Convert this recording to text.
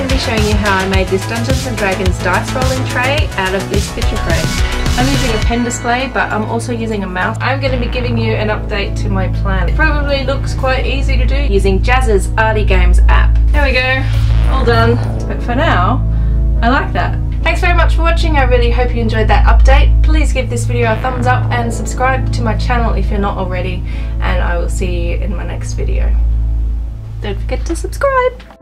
going to be showing you how I made this Dungeons & Dragons dice rolling tray out of this picture frame. I'm using a pen display but I'm also using a mouse. I'm going to be giving you an update to my plan. It probably looks quite easy to do using Jazz's Arty Games app. There we go, all done. But for now, I like that. Thanks very much for watching. I really hope you enjoyed that update. Please give this video a thumbs up and subscribe to my channel if you're not already. And I will see you in my next video. Don't forget to subscribe.